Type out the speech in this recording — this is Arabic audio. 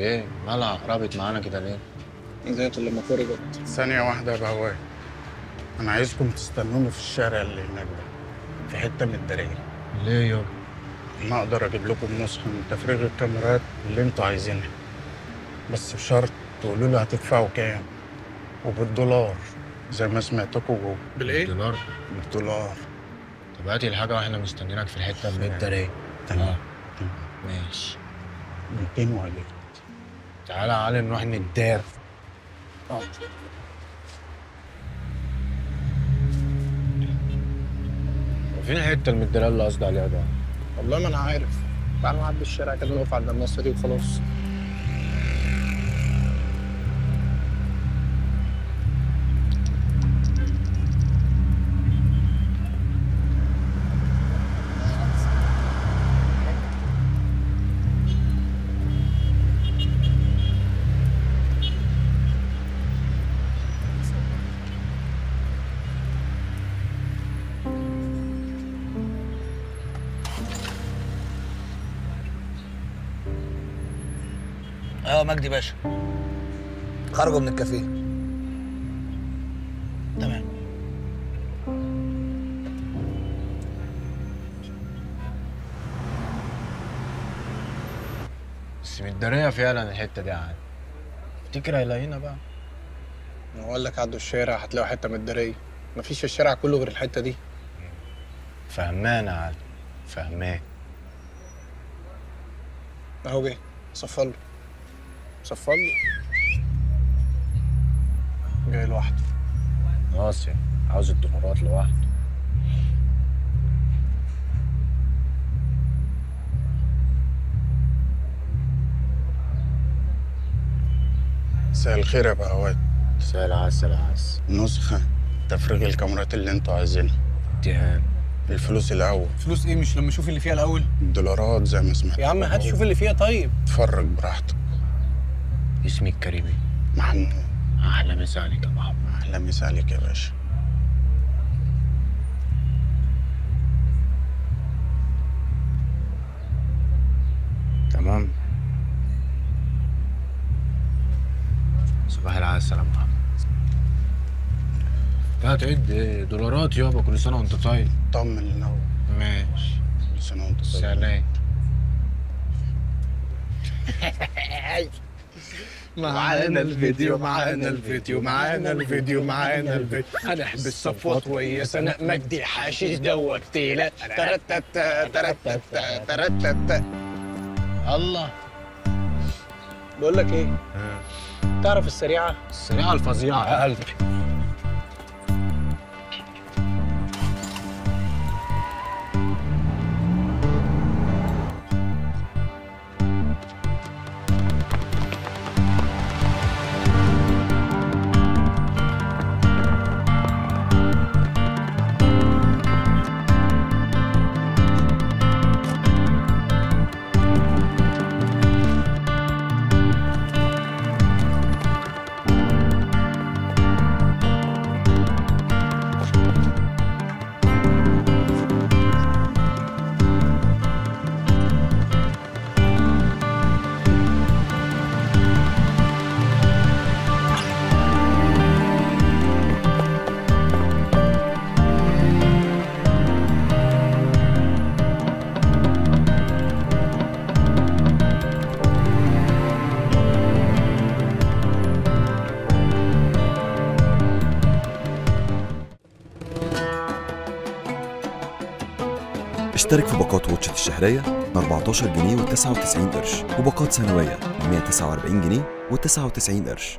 إيه؟ مالها قربت معانا كده ليه؟ زيت لما فرجت ثانية واحدة يا بهواه أنا عايزكم تستنوني في الشارع اللي هناك ده في حتة من الدراية ليه يابا؟ أنا أقدر أجيب لكم نسخة من تفريغ الكاميرات اللي أنتوا عايزينها. بس بشرط تقولوا لي هتدفعوا كام؟ وبالدولار زي ما سمعتكم جوه. بالإيه؟ دولار بالدولار. طب هاتي الحاجة وإحنا مستنيينك في الحتة من الدراية تمام. ماشي. 200 وعليك. تعالى علي نروح ندار وفين الحتة المدرية اللي قصدي عليها ده؟ والله ما أنا عارف. تعال نعدي الشارع كده نقف عند النصة دي وخلاص. آه مجدي باشا. خرجوا من الكافيه. تمام. بس مدارية فعلا الحتة دي يا علي افتكر هيلاقينا بقى؟ أنا أقول لك عدوا الشارع هتلاقوا حتة متدارية مفيش في الشارع كله غير الحتة دي. فهمان يا علي فهمان. أهو جه صفر له. صفر له جاي لوحده. ناصر عاوز الدولارات لوحده. مساء الخير يا بهوات سهل عسل عسل. نسخة تفريغ الكاميرات اللي أنتوا عايزينها. اتهام الفلوس الأول. فلوس إيه؟ مش لما أشوف اللي فيها الأول. الدولارات زي ما سمعت. يا عم هات شوف اللي فيها طيب. اتفرج براحتك. اسمي الكريمي. محمود أحلى مسا عليك يا محمد أهلا مسا عليك يا باشا. تمام. صباح العسل يا محمد. لا تعد؟ دولارات يابا كل سنة وانت طيب. طمن الأول ماشي. كل سنة وأنت طيب. سلام. معانا الفيديو معانا الفيديو معانا الفيديو معانا الفيديو. هنحبس صفوات ويا سناء مجدي حشيش دوت تيلا ترتت ترتت ترتت. الله. بقول لك إيه؟ تعرف السريعة؟ السريعة الفظيعة. يا قلبي اشترك في باقات واتشت الشهرية ب 14 جنيه و99 قرش وباقات سنوية ب 149 جنيه و99 قرش.